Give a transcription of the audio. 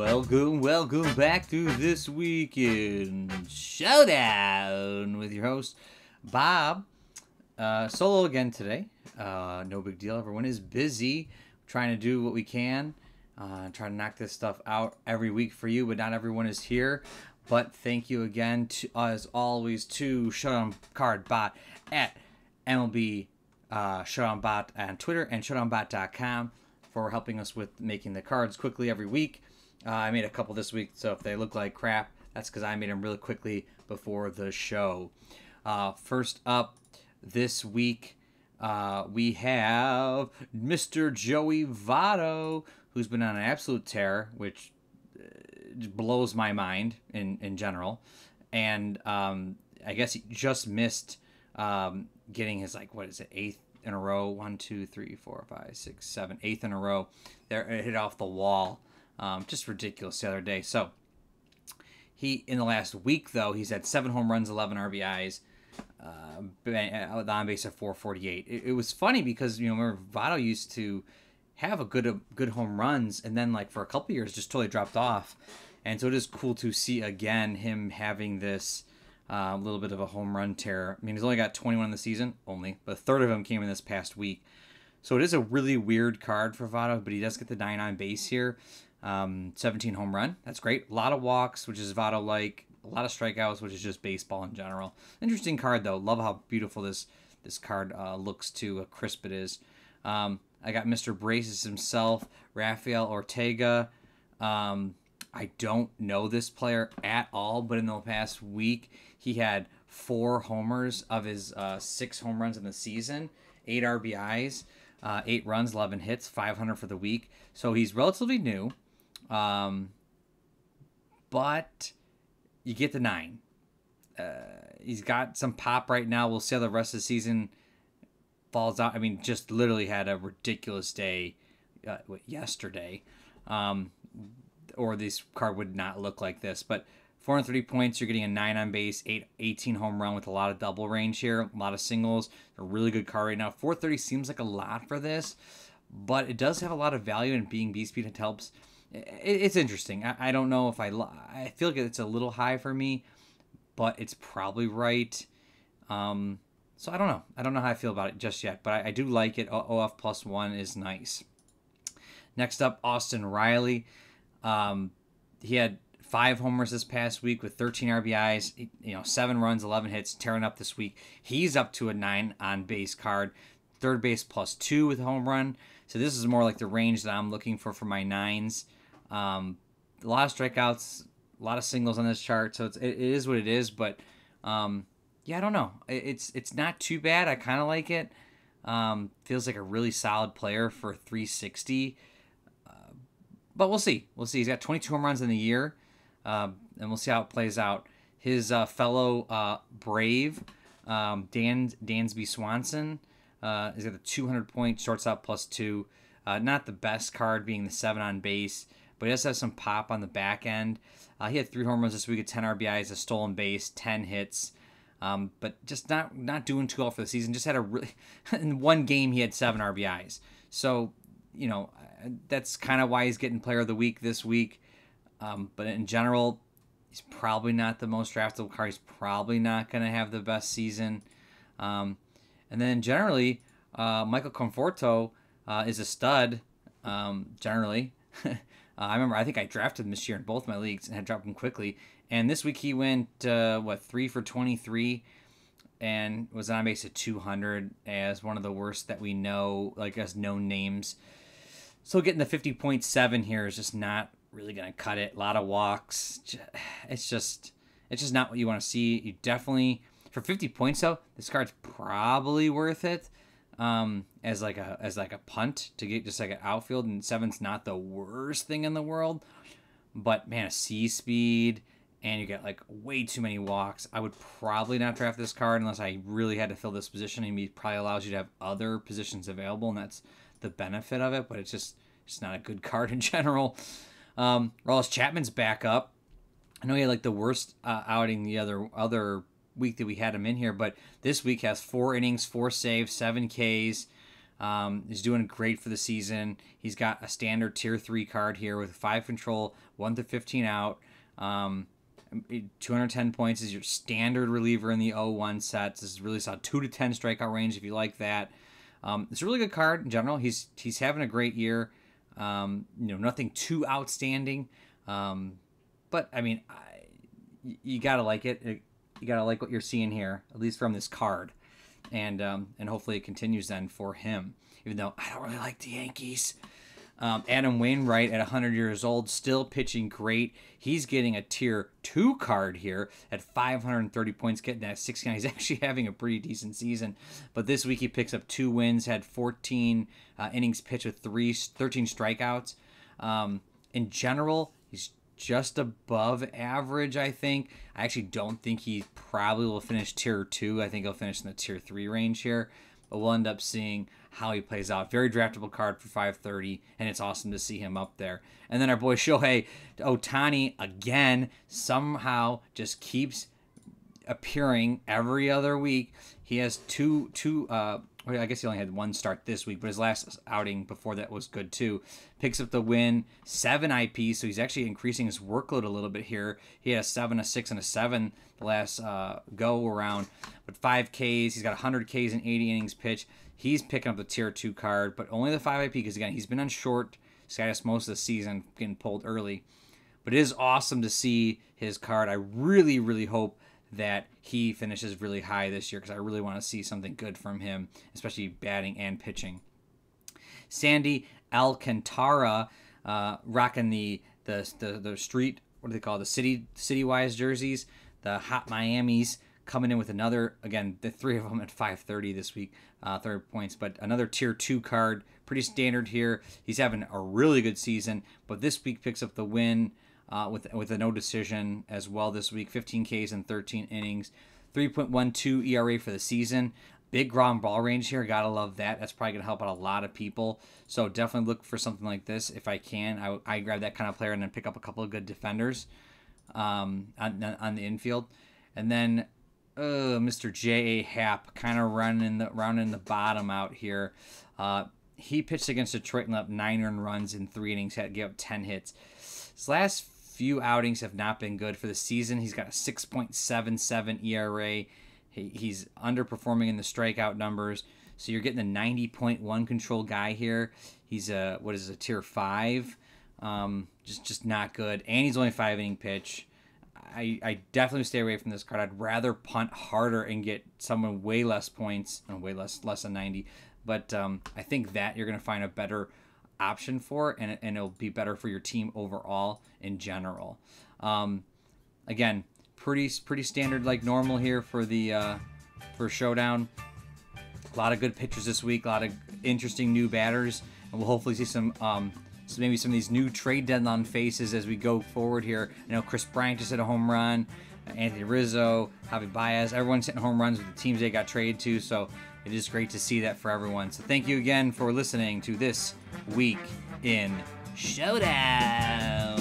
Welcome, welcome back to this weekend showdown with your host Bob. Uh, solo again today. Uh, no big deal. Everyone is busy trying to do what we can. Uh, trying to knock this stuff out every week for you, but not everyone is here. But thank you again, to, as always, to Showdown Card Bot at MLB uh, Showdown Bot on Twitter and ShowdownBot.com for helping us with making the cards quickly every week. Uh, I made a couple this week, so if they look like crap, that's because I made them really quickly before the show. Uh, first up this week, uh, we have Mr. Joey Votto, who's been on an absolute tear, which uh, blows my mind in, in general. And um, I guess he just missed um, getting his, like, what is it, eighth in a row. One, two, three, four, five, six, seven, eighth in a row. There, it hit off the wall. Um, just ridiculous the other day. So he in the last week though he's had seven home runs, eleven RBIs, uh, the on base of 448. It, it, was funny because you know remember Votto used to have a good uh, good home runs, and then like for a couple years just totally dropped off. And so it is cool to see again him having this a uh, little bit of a home run tear. I mean, he's only got 21 in the season, only, but a third of them came in this past week. So it is a really weird card for Votto, but he does get the nine on base here. Um, 17 home run, that's great. A lot of walks, which is Votto like. A lot of strikeouts, which is just baseball in general. Interesting card though. Love how beautiful this this card uh, looks too. How crisp it is. Um, I got Mr. Braces himself, Rafael Ortega. Um, I don't know this player at all, but in the past week, he had four homers of his uh, six home runs in the season, eight RBIs, uh, eight runs, 11 hits, 500 for the week. So he's relatively new. Um, but you get the nine. Uh, he's got some pop right now. We'll see how the rest of the season falls out. I mean, just literally had a ridiculous day uh, yesterday. Um, or this card would not look like this. But 430 points, you're getting a 9 on base, 8, 18 home run with a lot of double range here, a lot of singles. A really good card right now. 430 seems like a lot for this, but it does have a lot of value in being B speed. It helps. It's interesting. I don't know if I I feel like it's a little high for me, but it's probably right. Um, so I don't know. I don't know how I feel about it just yet, but I, I do like it. OF plus one is nice. Next up, Austin Riley. Um, he had five homers this past week with 13 RBIs, you know, seven runs, 11 hits, tearing up this week. He's up to a nine on base card, third base plus two with home run. So this is more like the range that I'm looking for for my nines. Um, a lot of strikeouts, a lot of singles on this chart, so it's, it is what it is. But um, yeah, I don't know. It's it's not too bad. I kind of like it. Um, feels like a really solid player for 360 but we'll see. We'll see. He's got 22 home runs in the year, um, and we'll see how it plays out. His uh, fellow uh, Brave, um, Dan Dansby Swanson, uh, is got a 200 point shortstop plus two. Uh, not the best card, being the seven on base, but he does have some pop on the back end. Uh, he had three home runs this week, at 10 RBIs, a stolen base, 10 hits. Um, but just not not doing too well for the season. Just had a really in one game he had seven RBIs. So you know that's kind of why he's getting player of the week this week. Um, but in general, he's probably not the most draftable card. He's probably not going to have the best season. Um, and then generally, uh, Michael Conforto uh, is a stud. Um, generally, uh, I remember I think I drafted him this year in both my leagues and had dropped him quickly. And this week he went uh, what three for twenty three, and was on base at two hundred as one of the worst that we know, like as known names so getting the 50.7 here is just not really to cut it. A lot of walks. It's just it's just not what you want to see. You definitely for 50 points though, this card's probably worth it. Um, as like a as like a punt to get just like an outfield and seven's not the worst thing in the world. But man, a C speed and you get like way too many walks. I would probably not draft this card unless I really had to fill this position. And he probably allows you to have other positions available, and that's the benefit of it, but it's just it's not a good card in general. Um, Aroldis Chapman's back up. I know he had like the worst uh, outing the other other week that we had him in here, but this week has four innings, four saves, seven Ks. Um, he's doing great for the season. He's got a standard tier three card here with five control, one to 15 out. Um, 210 points is your standard reliever in the 0-1 sets. This is really solid. 2 to 10 strikeout range if you like that. Um, it's a really good card in general. He's he's having a great year. Um, you know, nothing too outstanding. Um, but I mean, I, you gotta like it. You gotta like what you're seeing here, at least from this card, and um, and hopefully it continues then for him. Even though I don't really like the Yankees. Um, Adam Wainwright at 100 years old, still pitching great. He's getting a tier two card here at 530 points, getting that 69. He's actually having a pretty decent season. But this week he picks up two wins, had 14 uh, innings pitched with three, 13 strikeouts. Um, in general, just above average, I think. I actually don't think he probably will finish tier two. I think he'll finish in the tier three range here. But we'll end up seeing how he plays out. Very draftable card for 530, and it's awesome to see him up there. And then our boy Shohei Ohtani again somehow just keeps appearing every other week. He has two two uh I guess he only had one start this week, but his last outing before that was good too. Picks up the win, seven IP, so he's actually increasing his workload a little bit here. He had a seven, a six, and a seven the last uh, go around, but five Ks. He's got 100 Ks and 80 innings pitched. He's picking up the tier two card, but only the five IP because again he's been on short status most of the season, getting pulled early. But it is awesome to see his card. I really, really hope that he finishes really high this year because I really want to see something good from him, especially batting and pitching. Sandy Alcantara uh, rocking the, the the the street what do they call it? the city city wise jerseys, the hot Miami's coming in with another again the three of them at 530 this week, uh, third points, but another tier two card, pretty standard here. He's having a really good season, but this week picks up the win uh, with with a no decision as well this week. 15 Ks and 13 innings, 3.12 ERA for the season. Big ground ball range here. Gotta love that. That's probably gonna help out a lot of people. So definitely look for something like this if I can. I, I grab that kind of player and then pick up a couple of good defenders um, on, on the infield, and then uh, Mr. J. A. Happ kind of running the rounding the bottom out here. Uh, he pitched against Detroit and left nine earned runs in three innings. Had to give up ten hits. His last few outings have not been good for the season. He's got a 6.77 ERA. He, he's underperforming in the strikeout numbers. So you're getting the 90.1 control guy here. He's a what is it, a tier five, um, just just not good. And he's only five inning pitch. I, I definitely stay away from this card. I'd rather punt harder and get someone way less points and way less less than 90. But um, I think that you're going to find a better option for, and, and it'll be better for your team overall in general. Um, again, pretty pretty standard like normal here for the uh, for showdown. A lot of good pitchers this week. A lot of interesting new batters, and we'll hopefully see some. Um, so maybe some of these new trade deadline faces as we go forward here. I know Kris Bryant just hit a home run. Anthony Rizzo, Javi Baez, everyone's hitting home runs with the teams they got traded to. So it is great to see that for everyone. So thank you again for listening to this week in Showdown.